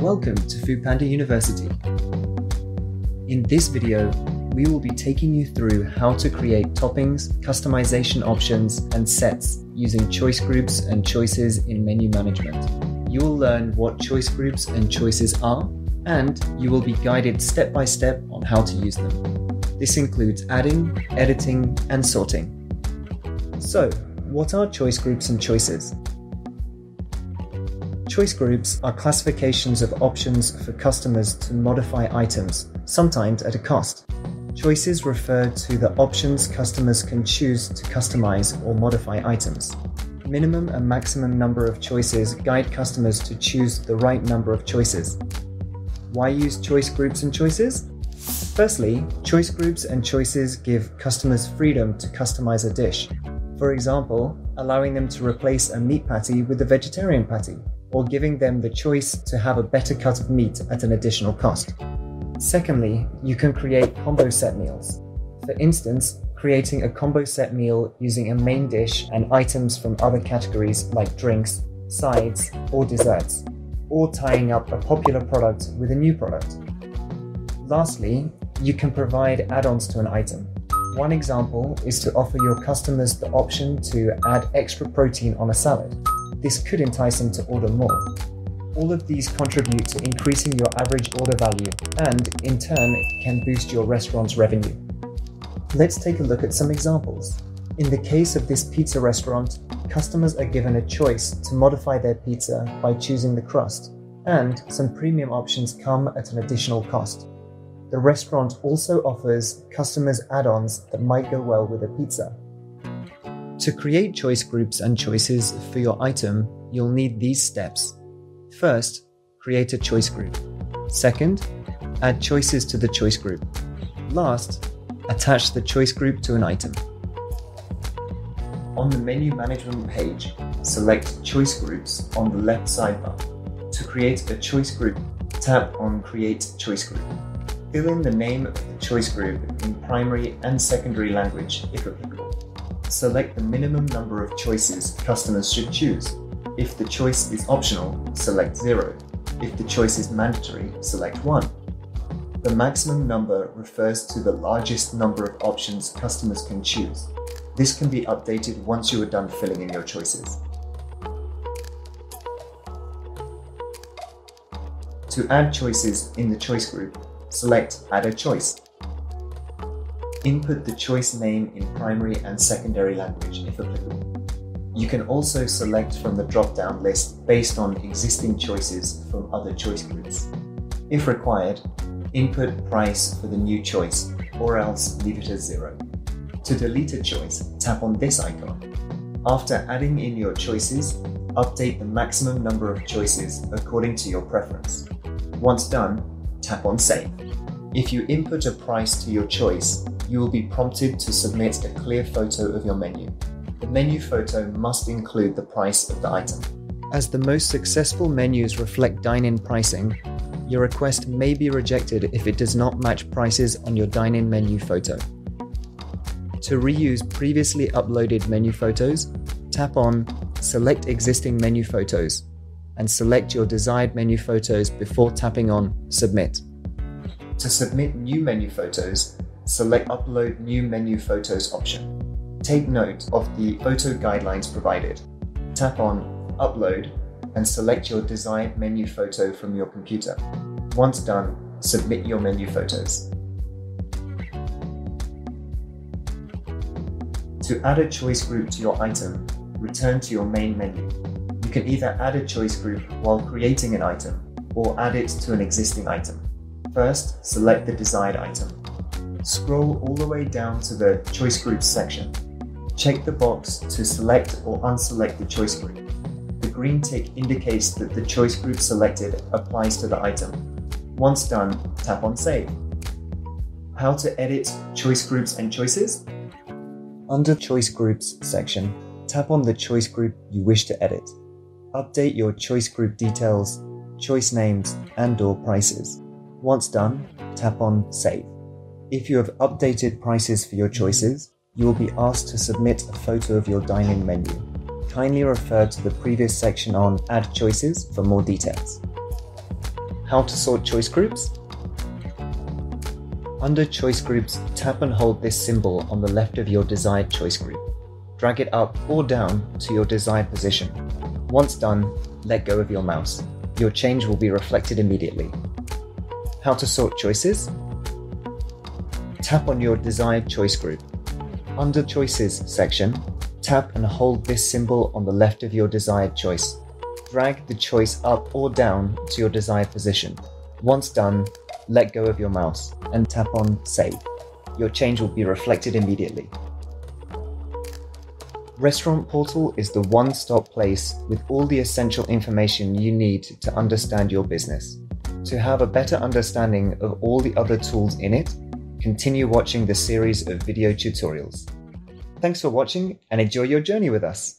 Welcome to Foodpanda University. In this video, we will be taking you through how to create toppings, customization options, and sets using choice groups and choices in menu management. You will learn what choice groups and choices are, and you will be guided step by step on how to use them. This includes adding, editing, and sorting. So, what are choice groups and choices? Choice groups are classifications of options for customers to modify items, sometimes at a cost. Choices refer to the options customers can choose to customize or modify items. Minimum and maximum number of choices guide customers to choose the right number of choices. Why use choice groups and choices? Firstly, choice groups and choices give customers freedom to customize a dish. For example, allowing them to replace a meat patty with a vegetarian patty or giving them the choice to have a better cut of meat at an additional cost. Secondly, you can create combo set meals. For instance, creating a combo set meal using a main dish and items from other categories like drinks, sides, or desserts, or tying up a popular product with a new product. Lastly, you can provide add ons to an item. One example is to offer your customers the option to add extra protein on a salad this could entice them to order more. All of these contribute to increasing your average order value and, in turn, can boost your restaurant's revenue. Let's take a look at some examples. In the case of this pizza restaurant, customers are given a choice to modify their pizza by choosing the crust, and some premium options come at an additional cost. The restaurant also offers customers add ons that might go well with a pizza. To create choice groups and choices for your item, you'll need these steps. First, create a choice group. Second, add choices to the choice group. Last, attach the choice group to an item. On the menu management page, select Choice Groups on the left sidebar. To create a choice group, tap on Create Choice Group. Fill in the name of the choice group in primary and secondary language if applicable select the minimum number of choices customers should choose. If the choice is optional, select 0. If the choice is mandatory, select 1. The maximum number refers to the largest number of options customers can choose. This can be updated once you are done filling in your choices. To add choices in the choice group, select Add a Choice. Input the choice name in primary and secondary language if applicable. You can also select from the drop-down list based on existing choices from other choice groups. If required, input price for the new choice, or else leave it as zero. To delete a choice, tap on this icon. After adding in your choices, update the maximum number of choices according to your preference. Once done, tap on Save. If you input a price to your choice, you will be prompted to submit a clear photo of your menu. The menu photo must include the price of the item. As the most successful menus reflect dine in pricing, your request may be rejected if it does not match prices on your dine in menu photo. To reuse previously uploaded menu photos, tap on Select existing menu photos and select your desired menu photos before tapping on Submit. To submit new menu photos, select Upload New Menu Photos option. Take note of the photo guidelines provided. Tap on Upload and select your desired menu photo from your computer. Once done, submit your menu photos. To add a choice group to your item, return to your main menu. You can either add a choice group while creating an item or add it to an existing item. First, select the desired item. Scroll all the way down to the Choice Groups section. Check the box to select or unselect the choice group. The green tick indicates that the choice group selected applies to the item. Once done, tap on Save. How to edit choice groups and choices? Under Choice Groups section, tap on the choice group you wish to edit. Update your choice group details, choice names, and or prices. Once done, tap on Save. If you have updated prices for your choices, you will be asked to submit a photo of your dining menu. Kindly refer to the previous section on Add Choices for more details. How to sort choice groups? Under choice groups, tap and hold this symbol on the left of your desired choice group. Drag it up or down to your desired position. Once done, let go of your mouse. Your change will be reflected immediately. How to sort choices? Tap on your desired choice group. Under Choices section, tap and hold this symbol on the left of your desired choice. Drag the choice up or down to your desired position. Once done, let go of your mouse and tap on Save. Your change will be reflected immediately. Restaurant Portal is the one stop place with all the essential information you need to understand your business. To have a better understanding of all the other tools in it, continue watching the series of video tutorials. Thanks for watching and enjoy your journey with us.